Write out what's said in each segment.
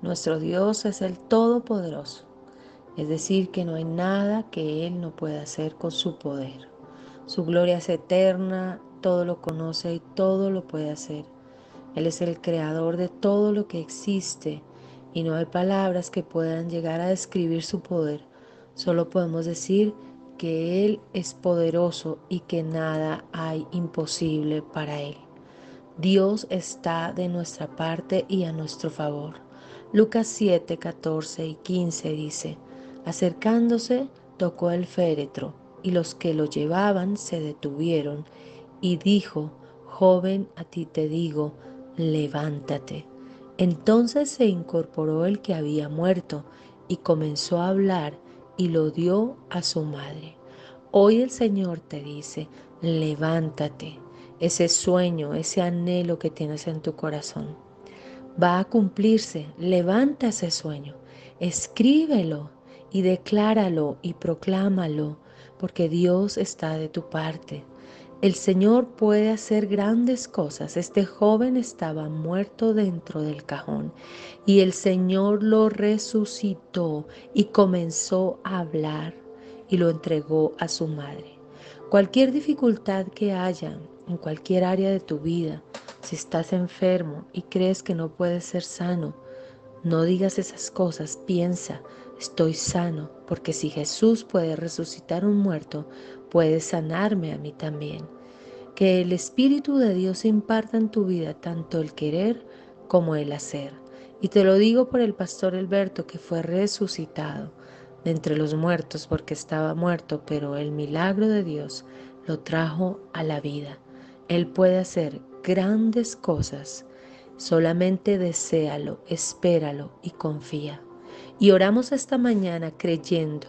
Nuestro Dios es el Todopoderoso, es decir, que no hay nada que Él no pueda hacer con su poder. Su gloria es eterna, todo lo conoce y todo lo puede hacer. Él es el creador de todo lo que existe y no hay palabras que puedan llegar a describir su poder. Solo podemos decir que Él es poderoso y que nada hay imposible para Él. Dios está de nuestra parte y a nuestro favor. Lucas 7, 14 y 15 dice, acercándose tocó el féretro y los que lo llevaban se detuvieron y dijo, joven, a ti te digo, levántate. Entonces se incorporó el que había muerto y comenzó a hablar y lo dio a su madre. Hoy el Señor te dice, levántate. Ese sueño, ese anhelo que tienes en tu corazón va a cumplirse. Levanta ese sueño, escríbelo y decláralo y proclámalo, porque Dios está de tu parte. El Señor puede hacer grandes cosas. Este joven estaba muerto dentro del cajón y el Señor lo resucitó y comenzó a hablar y lo entregó a su madre. Cualquier dificultad que haya en cualquier área de tu vida, si estás enfermo y crees que no puedes ser sano, no digas esas cosas, piensa, estoy sano, porque si Jesús puede resucitar un muerto, puede sanarme a mí también. Que el Espíritu de Dios imparta en tu vida tanto el querer como el hacer. Y te lo digo por el pastor Alberto que fue resucitado de entre los muertos porque estaba muerto, pero el milagro de Dios lo trajo a la vida. Él puede hacer grandes cosas. Solamente deséalo, espéralo y confía. Y oramos esta mañana creyendo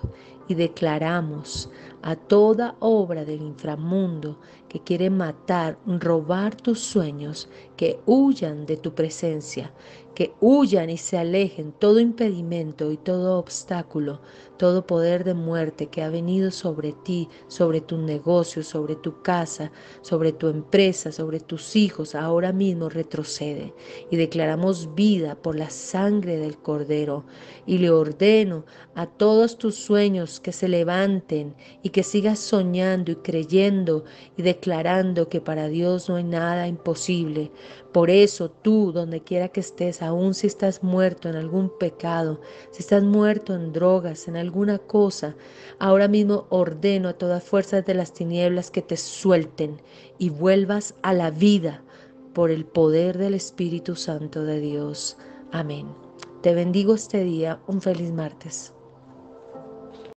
y declaramos a toda obra del inframundo que quiere matar, robar tus sueños, que huyan de tu presencia, que huyan y se alejen todo impedimento y todo obstáculo, todo poder de muerte que ha venido sobre ti, sobre tu negocio, sobre tu casa, sobre tu empresa, sobre tus hijos, ahora mismo retrocede y declaramos vida por la sangre del Cordero y le ordeno a todos tus sueños que se levanten y que sigas soñando y creyendo y declarando que para Dios no hay nada imposible. Por eso tú, donde quiera que estés, aun si estás muerto en algún pecado, si estás muerto en drogas, en alguna cosa, ahora mismo ordeno a todas fuerzas de las tinieblas que te suelten y vuelvas a la vida por el poder del Espíritu Santo de Dios. Amén. Te bendigo este día. Un feliz martes.